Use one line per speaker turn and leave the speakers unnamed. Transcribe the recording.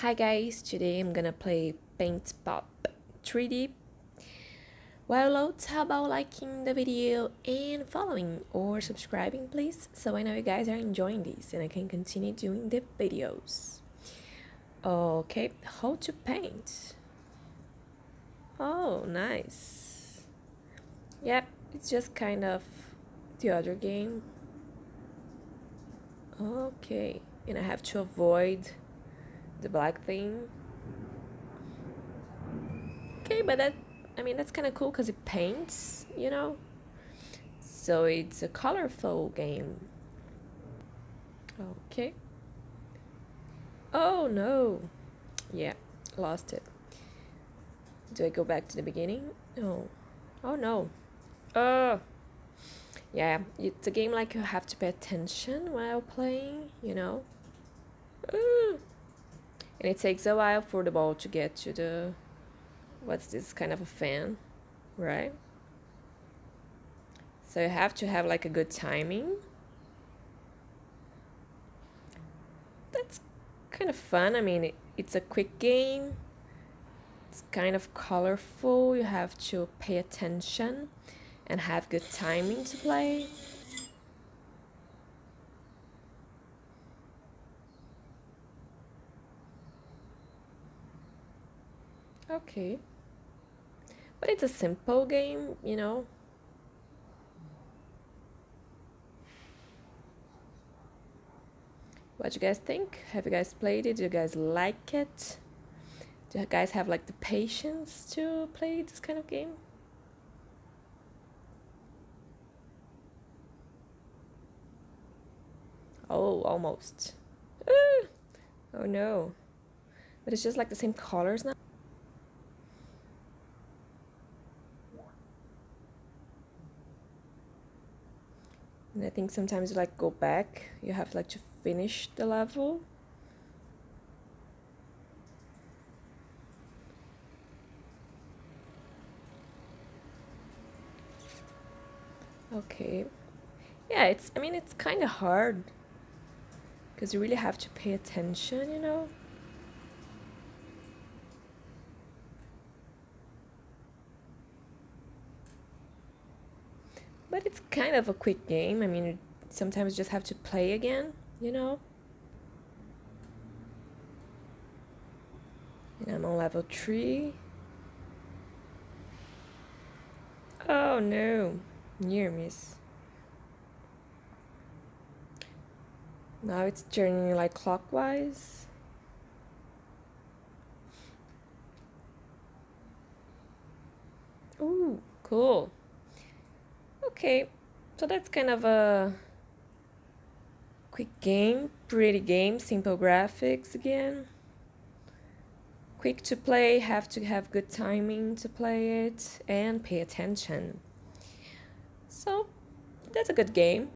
Hi guys, today I'm gonna play Paint Pop 3D. Well loads, how about liking the video and following or subscribing please so I know you guys are enjoying this and I can continue doing the videos. Okay, how to paint. Oh, nice. Yep, it's just kind of the other game. Okay, and I have to avoid the black thing. Okay, but that, I mean, that's kind of cool because it paints, you know? So it's a colorful game. Okay. Oh no. Yeah, lost it. Do I go back to the beginning? No. Oh no. Oh. Yeah, it's a game like you have to pay attention while playing, you know? Ooh and it takes a while for the ball to get to the what's this kind of a fan right? So you have to have like a good timing. That's kind of fun. I mean it, it's a quick game. It's kind of colorful. You have to pay attention and have good timing to play Okay. But it's a simple game, you know. What you guys think? Have you guys played it? Do you guys like it? Do you guys have like the patience to play this kind of game? Oh, almost. Ooh. Oh no. But it's just like the same colors now. And I think sometimes you like go back you have like to finish the level. Okay. Yeah it's I mean it's kind of hard because you really have to pay attention you know but it's kind of a quick game. I mean, sometimes just have to play again, you know? And I'm on level 3. Oh no, near miss. Now it's turning like clockwise. Ooh, cool. Okay, so that's kind of a quick game, pretty game, simple graphics again. Quick to play, have to have good timing to play it and pay attention. So that's a good game.